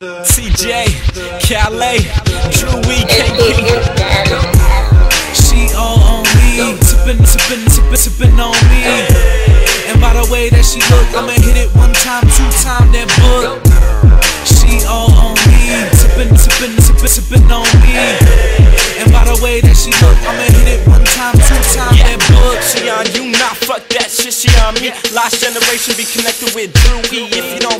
CJ, Calais, Drewy, KP. She all on me, sippin', sippin', sippin', sippin' on me. And by the way that she look, I'ma hit it one time, two time that book. She all on me, sippin', sippin', sippin', sippin' on me. And by the way that she look, I'ma hit it one time, two time that book. She on you, not fuck that shit, she on me. Last generation be connected with Drewy. If you don't feel me, who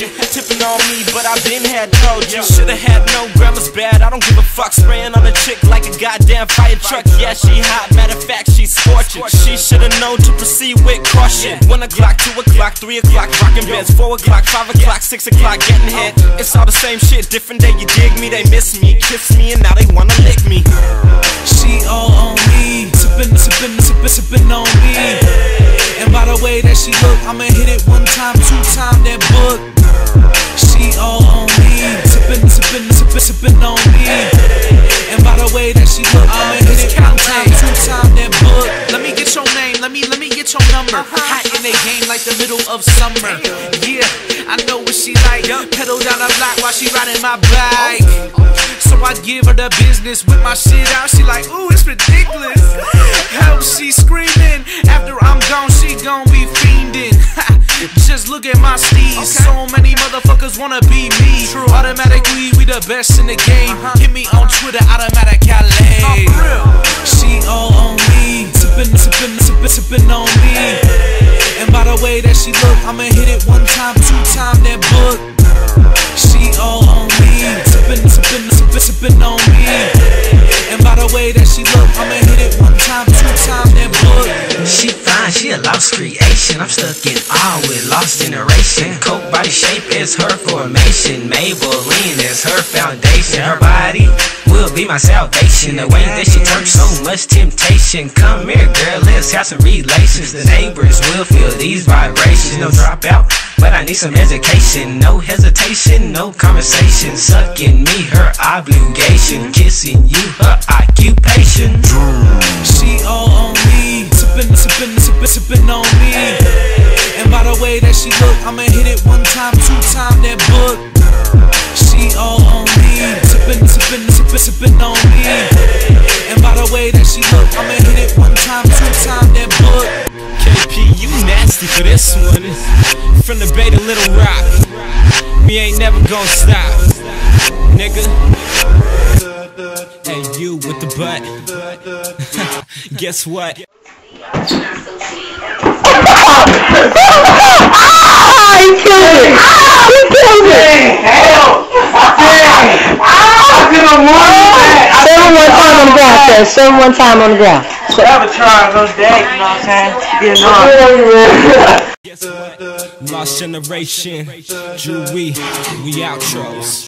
Yo, tipping on me, but I been had told you. Shoulda had no grandma's bad, I don't give a fuck. Spraying on a chick like a goddamn fire truck. Yeah, she hot, matter of fact, she's scorching. She shoulda known to proceed with caution. One o'clock, two o'clock, three o'clock, rocking beds. Four o'clock, five o'clock, six o'clock, getting hit. It's all the same shit, different day. You dig me, they miss me, kiss me, and now they wanna lick me. She all on me, sippin', sippin', sippin', sippin' on me. And by the way that she look, I'ma hit it one time, two time that book. I'ma hit it one time, two time book. Let me get your name, let me let me get your number. Hot in the game like the middle of summer. Yeah, I know what she like. Pedal down the block while she riding my bike. So I give her the business with my shit out. She like, ooh, it's ridiculous. Help, she screaming. Just look at my steez. So many motherfuckers wanna be me. True. Automatically, we the best in the game. Uh-huh. Hit me on Twitter, automatic Calais. Oh, she all on me, sippin', sippin', sippin', sippin' on me. And by the way that she look, I'ma hit it one time, two time that book. She all on me, sippin', sippin', sippin', sippin' on me. And by the way that she look, I'ma hit it one time, two time that book. A lost creation. I'm stuck in awe with lost generation. Coke body shape is her formation. Maybelline is her foundation. Her body will be my salvation. The way that she turns so much temptation. Come here, girl, let's have some relations. The neighbors will feel these vibrations. No dropout, but I need some education. No hesitation, no conversation. Sucking me, her obligation. Kissing you, her occupation. Sippin', sippin', sippin' on me. And by the way that she look, I'ma hit it one time, two time that book. She all on me, sippin', sippin', sippin', sippin' on me. And by the way that she look, I'ma hit it one time, two time that book. KP, you nasty for this one. From the Bay to Little Rock, we ain't never gonna stop, nigga. Hey, you with the butt. Guess what? Ah, he killed it! He killed it! Hell! Dang! I could have won Seven one time on the ground, sir. Seven one time on the ground. Never try those days, you know what I'm saying? You know. Guess what? Lost generation, Drewy, we outros.